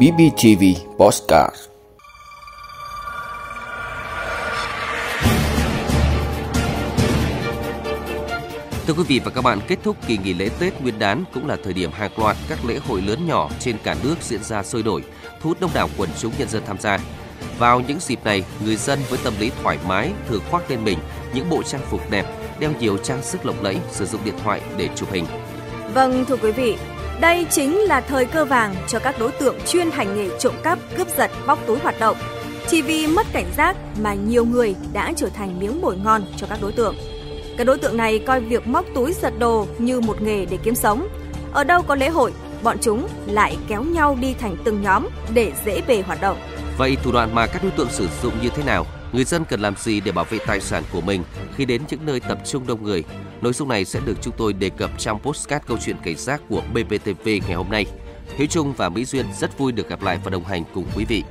BBTV Postcard Thưa quý vị và các bạn, kết thúc kỳ nghỉ lễ Tết Nguyên đán cũng là thời điểm hàng loạt các lễ hội lớn nhỏ trên cả nước diễn ra sôi nổi, thu hút đông đảo quần chúng nhân dân tham gia. Vào những dịp này, người dân với tâm lý thoải mái thường khoác lên mình những bộ trang phục đẹp, đeo nhiều trang sức lộng lẫy, sử dụng điện thoại để chụp hình. Vâng, thưa quý vị, đây chính là thời cơ vàng cho các đối tượng chuyên hành nghề trộm cắp, cướp giật, bóc túi hoạt động. Chỉ vì mất cảnh giác mà nhiều người đã trở thành miếng mồi ngon cho các đối tượng. Các đối tượng này coi việc móc túi giật đồ như một nghề để kiếm sống. Ở đâu có lễ hội, bọn chúng lại kéo nhau đi thành từng nhóm để dễ bề hoạt động. Vậy thủ đoạn mà các đối tượng sử dụng như thế nào? Người dân cần làm gì để bảo vệ tài sản của mình khi đến những nơi tập trung đông người? Nội dung này sẽ được chúng tôi đề cập trong postcard câu chuyện cảnh giác của BBTV ngày hôm nay. Hiếu Trung và Mỹ Duyên rất vui được gặp lại và đồng hành cùng quý vị.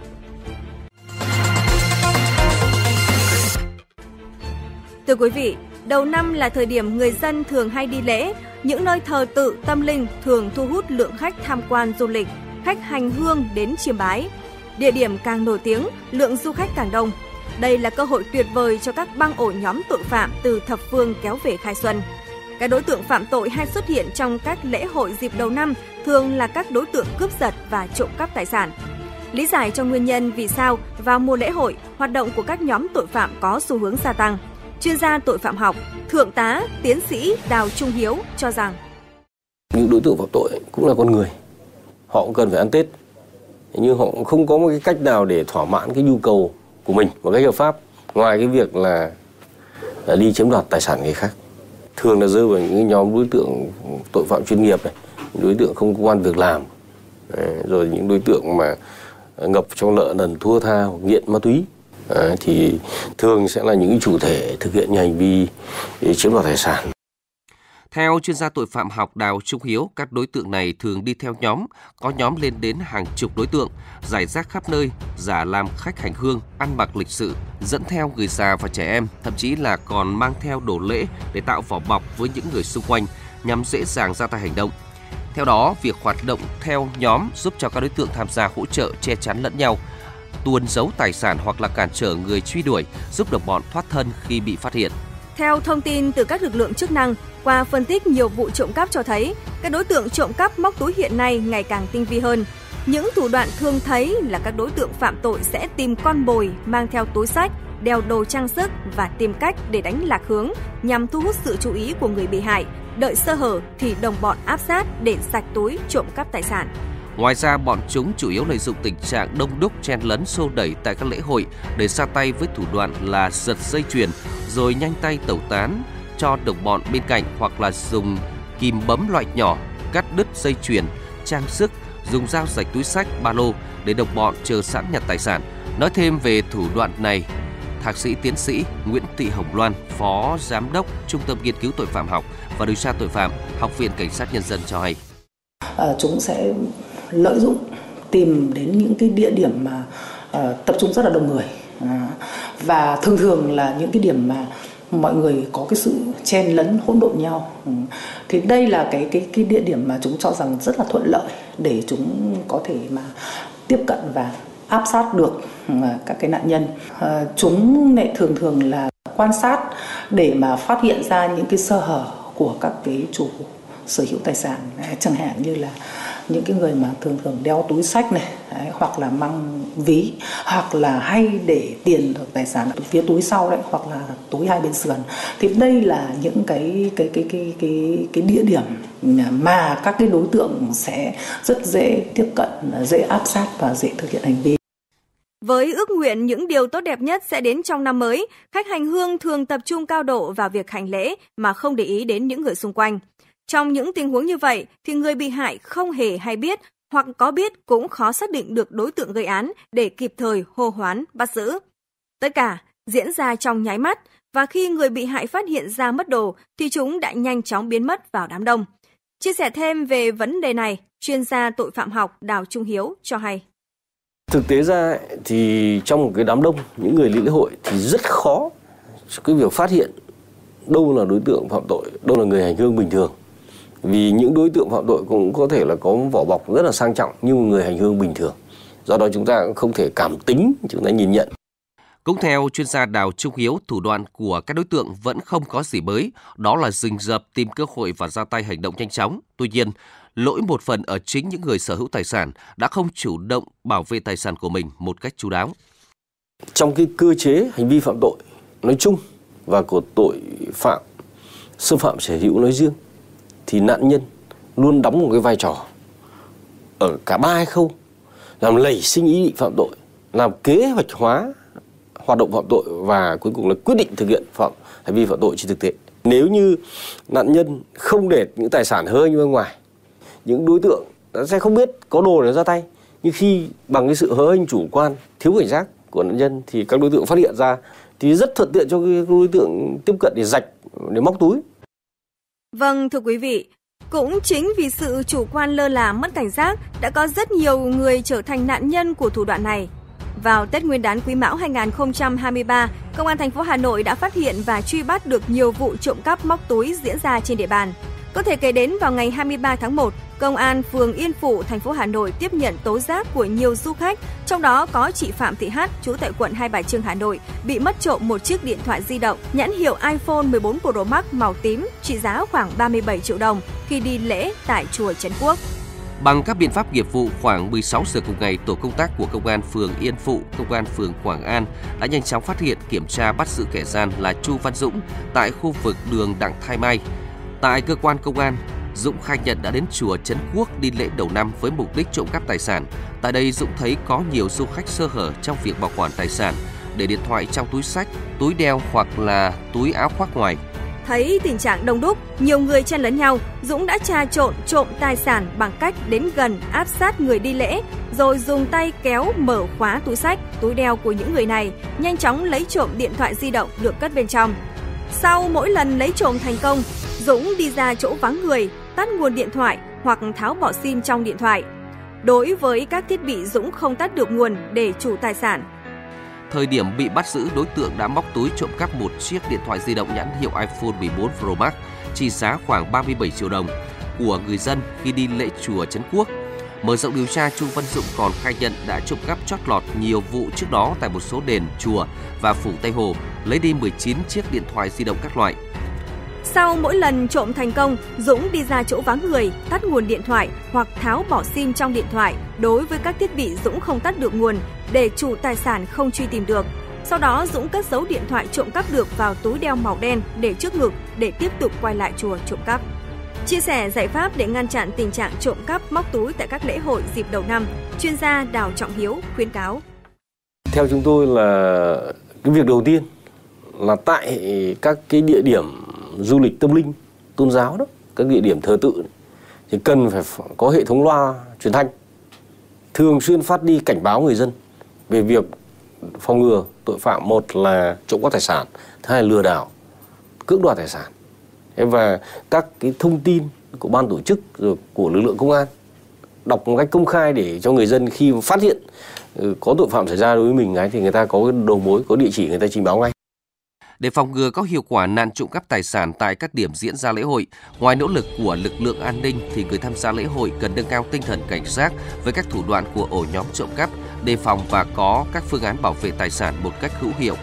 Thưa quý vị, đầu năm là thời điểm người dân thường hay đi lễ, những nơi thờ tự tâm linh thường thu hút lượng khách tham quan du lịch, khách hành hương đến chiêm bái. Địa điểm càng nổi tiếng, lượng du khách càng đông. Đây là cơ hội tuyệt vời cho các băng ổ nhóm tội phạm từ thập phương kéo về khai xuân. Các đối tượng phạm tội hay xuất hiện trong các lễ hội dịp đầu năm thường là các đối tượng cướp giật và trộm cắp tài sản. Lý giải cho nguyên nhân vì sao vào mùa lễ hội, hoạt động của các nhóm tội phạm có xu hướng gia tăng. Chuyên gia tội phạm học, Thượng tá, Tiến sĩ Đào Trung Hiếu cho rằng những đối tượng phạm tội cũng là con người. Họ cũng cần phải ăn Tết. Nhưng họ cũng không có một cái cách nào để thỏa mãn cái nhu cầu của mình một cách hợp pháp ngoài cái việc là, là đi chiếm đoạt tài sản người khác. Thường là rơi vào những nhóm đối tượng tội phạm chuyên nghiệp này đối tượng không có quan việc làm rồi những đối tượng mà ngập trong nợ nần thua tha nghiện ma túy. Thì thường sẽ là những chủ thể thực hiện những hành vi chiếm đoạt tài sản theo chuyên gia tội phạm học Đào Trung Hiếu, các đối tượng này thường đi theo nhóm, có nhóm lên đến hàng chục đối tượng, giải rác khắp nơi, giả làm khách hành hương, ăn mặc lịch sự, dẫn theo người già và trẻ em, thậm chí là còn mang theo đồ lễ để tạo vỏ bọc với những người xung quanh nhằm dễ dàng ra tay hành động. Theo đó, việc hoạt động theo nhóm giúp cho các đối tượng tham gia hỗ trợ che chắn lẫn nhau, tuôn giấu tài sản hoặc là cản trở người truy đuổi, giúp đồng bọn thoát thân khi bị phát hiện. Theo thông tin từ các lực lượng chức năng, qua phân tích nhiều vụ trộm cắp cho thấy, các đối tượng trộm cắp móc túi hiện nay ngày càng tinh vi hơn. Những thủ đoạn thường thấy là các đối tượng phạm tội sẽ tìm con mồi mang theo túi sách, đeo đồ trang sức và tìm cách để đánh lạc hướng nhằm thu hút sự chú ý của người bị hại. Đợi sơ hở thì đồng bọn áp sát để sạch túi trộm cắp tài sản. Ngoài ra, bọn chúng chủ yếu lợi dụng tình trạng đông đúc chen lấn xô đẩy tại các lễ hội để ra tay với thủ đoạn là giật dây chuyền rồi nhanh tay tẩu tán cho đồng bọn bên cạnh hoặc là dùng kìm bấm loại nhỏ cắt đứt dây chuyền, trang sức, dùng dao rạch túi sách, ba lô để đồng bọn chờ sẵn nhặt tài sản. Nói thêm về thủ đoạn này, Thạc sĩ tiến sĩ Nguyễn Thị Hồng Loan, Phó Giám đốc Trung tâm Nghiên cứu Tội phạm học và Điều tra Tội phạm, Học viện Cảnh sát Nhân dân cho hay. À, chúng sẽ lợi dụng tìm đến những cái địa điểm mà uh, tập trung rất là đông người. Uh, và thường thường là những cái điểm mà mọi người có cái sự chen lấn hỗn độn nhau. Ừ. thì đây là cái cái cái địa điểm mà chúng cho rằng rất là thuận lợi để chúng có thể mà tiếp cận và áp sát được ừ, các cái nạn nhân. À, chúng lại thường thường là quan sát để mà phát hiện ra những cái sơ hở của các cái chủ sở hữu tài sản. Ờ, chẳng hạn như là những cái người mà thường thường đeo túi sách này đấy, hoặc là mang ví hoặc là hay để tiền hoặc tài sản ở phía túi sau đấy hoặc là túi hai bên sườn thì đây là những cái cái cái cái cái cái địa điểm mà các cái đối tượng sẽ rất dễ tiếp cận dễ áp sát và dễ thực hiện hành vi với ước nguyện những điều tốt đẹp nhất sẽ đến trong năm mới, khách hành hương thường tập trung cao độ vào việc hành lễ mà không để ý đến những người xung quanh. Trong những tình huống như vậy thì người bị hại không hề hay biết hoặc có biết cũng khó xác định được đối tượng gây án để kịp thời hô hoán bắt giữ. Tất cả diễn ra trong nháy mắt và khi người bị hại phát hiện ra mất đồ thì chúng đã nhanh chóng biến mất vào đám đông. Chia sẻ thêm về vấn đề này, chuyên gia tội phạm học Đào Trung Hiếu cho hay. Thực tế ra thì trong một cái đám đông, những người lễ hội thì rất khó cái việc phát hiện đâu là đối tượng phạm tội, đâu là người hành hương bình thường vì những đối tượng phạm tội cũng có thể là có vỏ bọc rất là sang trọng như một người hành hương bình thường do đó chúng ta cũng không thể cảm tính chúng ta nhìn nhận cũng theo chuyên gia Đào Trung Hiếu, thủ đoạn của các đối tượng vẫn không có gì mới, đó là rình rập tìm cơ hội và ra tay hành động nhanh chóng. Tuy nhiên, lỗi một phần ở chính những người sở hữu tài sản đã không chủ động bảo vệ tài sản của mình một cách chú đáo. Trong cái cơ chế hành vi phạm tội nói chung và của tội phạm xâm phạm sở hữu nói riêng thì nạn nhân luôn đóng một cái vai trò ở cả ba khâu làm lẩy sinh ý định phạm tội, làm kế hoạch hóa hoạt động phạm tội và cuối cùng là quyết định thực hiện phạm, hành vi phạm tội trên thực tế. Nếu như nạn nhân không để những tài sản hơi như bên ngoài, những đối tượng sẽ không biết có đồ để ra tay, nhưng khi bằng cái sự hớ hênh chủ quan, thiếu cảnh giác của nạn nhân thì các đối tượng phát hiện ra thì rất thuận tiện cho cái đối tượng tiếp cận để rạch, để móc túi. Vâng, thưa quý vị, cũng chính vì sự chủ quan lơ là mất cảnh giác đã có rất nhiều người trở thành nạn nhân của thủ đoạn này. Vào Tết Nguyên đán Quý Mão 2023, Công an thành phố Hà Nội đã phát hiện và truy bắt được nhiều vụ trộm cắp móc túi diễn ra trên địa bàn. Có thể kể đến vào ngày 23 tháng 1, Công an phường Yên Phụ, thành phố Hà Nội tiếp nhận tố giác của nhiều du khách, trong đó có chị Phạm Thị Hát, trú tại quận Hai Bà Trưng, Hà Nội, bị mất trộm một chiếc điện thoại di động nhãn hiệu iPhone 14 Pro Max màu tím trị giá khoảng 37 triệu đồng khi đi lễ tại chùa Trấn Quốc. Bằng các biện pháp nghiệp vụ, khoảng 16 giờ cùng ngày, tổ công tác của Công an phường Yên Phụ, Công an phường Quảng An đã nhanh chóng phát hiện, kiểm tra bắt giữ kẻ gian là Chu Văn Dũng tại khu vực đường Đặng Thái Mai. Tại cơ quan công an, Dũng khai nhận đã đến chùa Trấn Quốc đi lễ đầu năm với mục đích trộm cắp tài sản. Tại đây Dũng thấy có nhiều du khách sơ hở trong việc bảo quản tài sản, để điện thoại trong túi sách, túi đeo hoặc là túi áo khoác ngoài. Thấy tình trạng đông đúc, nhiều người chen lấn nhau, Dũng đã trà trộn trộm tài sản bằng cách đến gần áp sát người đi lễ, rồi dùng tay kéo mở khóa túi sách, túi đeo của những người này, nhanh chóng lấy trộm điện thoại di động được cất bên trong. Sau mỗi lần lấy trộm thành công, Dũng đi ra chỗ vắng người, tắt nguồn điện thoại hoặc tháo bỏ sim trong điện thoại. Đối với các thiết bị Dũng không tắt được nguồn để chủ tài sản. Thời điểm bị bắt giữ, đối tượng đã móc túi trộm cắp một chiếc điện thoại di động nhãn hiệu iPhone 14 Pro Max trị giá khoảng 37 triệu đồng của người dân khi đi lễ chùa Trấn Quốc. Mở rộng điều tra, Trung Văn Dũng còn khai nhận đã trộm cắp chót lọt nhiều vụ trước đó tại một số đền, chùa và phủ Tây Hồ, lấy đi 19 chiếc điện thoại di động các loại. Sau mỗi lần trộm thành công, Dũng đi ra chỗ vắng người, tắt nguồn điện thoại hoặc tháo bỏ sim trong điện thoại đối với các thiết bị Dũng không tắt được nguồn để chủ tài sản không truy tìm được. Sau đó Dũng cất giấu điện thoại trộm cắp được vào túi đeo màu đen để trước ngực để tiếp tục quay lại chùa trộm cắp. Chia sẻ giải pháp để ngăn chặn tình trạng trộm cắp móc túi tại các lễ hội dịp đầu năm, chuyên gia Đào Trọng Hiếu khuyến cáo. Theo chúng tôi là cái việc đầu tiên là tại các cái địa điểm du lịch tâm linh, tôn giáo đó, các địa điểm thờ tự thì cần phải có hệ thống loa truyền thanh, thường xuyên phát đi cảnh báo người dân về việc phòng ngừa tội phạm. Một là trộm cắp tài sản, thứ hai là lừa đảo, cưỡng đoạt tài sản. Và các cái thông tin của ban tổ chức rồi của lực lượng công an, đọc một cách công khai để cho người dân khi phát hiện ừ, có tội phạm xảy ra đối với mình ấy, thì người ta có cái đầu mối, có địa chỉ người ta trình báo ngay để phòng ngừa có hiệu quả nạn trộm cắp tài sản tại các điểm diễn ra lễ hội, ngoài nỗ lực của lực lượng an ninh thì người tham gia lễ hội cần nâng cao tinh thần cảnh giác với các thủ đoạn của ổ nhóm trộm cắp, đề phòng và có các phương án bảo vệ tài sản một cách hữu hiệu.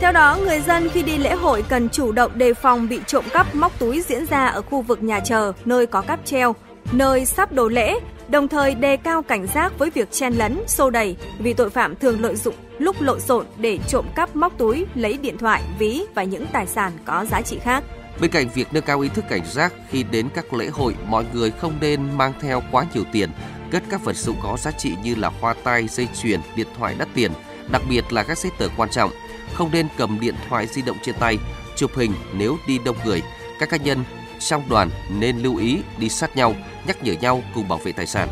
Theo đó, người dân khi đi lễ hội cần chủ động đề phòng bị trộm cắp móc túi diễn ra ở khu vực nhà chờ, nơi có cáp treo, nơi sắp đồ lễ, đồng thời đề cao cảnh giác với việc chen lấn, xô đẩy vì tội phạm thường lợi dụng lúc lộn xộn để trộm cắp móc túi, lấy điện thoại, ví và những tài sản có giá trị khác. Bên cạnh việc nâng cao ý thức cảnh giác khi đến các lễ hội, mọi người không nên mang theo quá nhiều tiền, cất các vật dụng có giá trị như là hoa tai, dây chuyền, điện thoại đắt tiền, đặc biệt là các giấy tờ quan trọng. Không nên cầm điện thoại di động trên tay, chụp hình nếu đi đông người. Các cá nhân trong đoàn nên lưu ý đi sát nhau, nhắc nhở nhau cùng bảo vệ tài sản.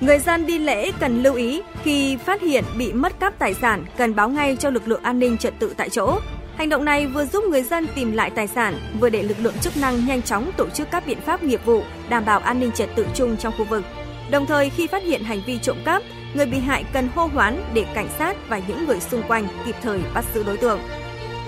Người dân đi lễ cần lưu ý khi phát hiện bị mất cắp tài sản cần báo ngay cho lực lượng an ninh trật tự tại chỗ. Hành động này vừa giúp người dân tìm lại tài sản, vừa để lực lượng chức năng nhanh chóng tổ chức các biện pháp nghiệp vụ đảm bảo an ninh trật tự chung trong khu vực. Đồng thời khi phát hiện hành vi trộm cắp, người bị hại cần hô hoán để cảnh sát và những người xung quanh kịp thời bắt giữ đối tượng.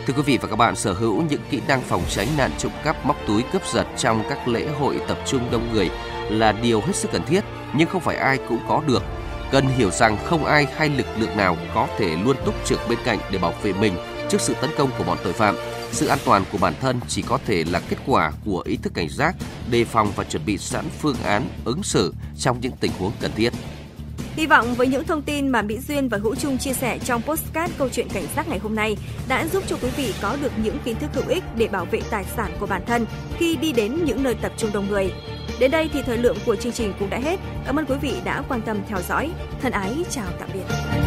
Thưa quý vị và các bạn, sở hữu những kỹ năng phòng tránh nạn trộm cắp móc túi cướp giật trong các lễ hội tập trung đông người là điều hết sức cần thiết, nhưng không phải ai cũng có được. Cần hiểu rằng không ai hay lực lượng nào có thể luôn túc trực bên cạnh để bảo vệ mình trước sự tấn công của bọn tội phạm. Sự an toàn của bản thân chỉ có thể là kết quả của ý thức cảnh giác, đề phòng và chuẩn bị sẵn phương án ứng xử trong những tình huống cần thiết. Hy vọng với những thông tin mà Mỹ Duyên và Hữu Trung chia sẻ trong postcard câu chuyện cảnh sát ngày hôm nay đã giúp cho quý vị có được những kiến thức hữu ích để bảo vệ tài sản của bản thân khi đi đến những nơi tập trung đông người. Đến đây thì thời lượng của chương trình cũng đã hết. Cảm ơn quý vị đã quan tâm theo dõi. Thân ái, chào tạm biệt.